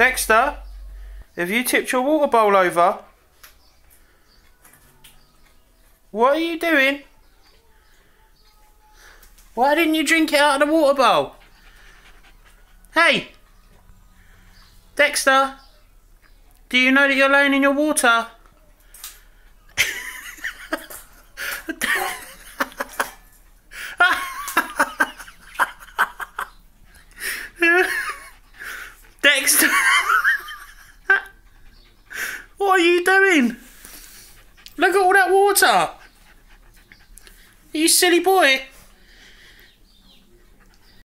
Dexter, have you tipped your water bowl over? What are you doing? Why didn't you drink it out of the water bowl? Hey! Dexter! Do you know that you're laying in your water? Dexter! what are you doing? Look at all that water! You silly boy!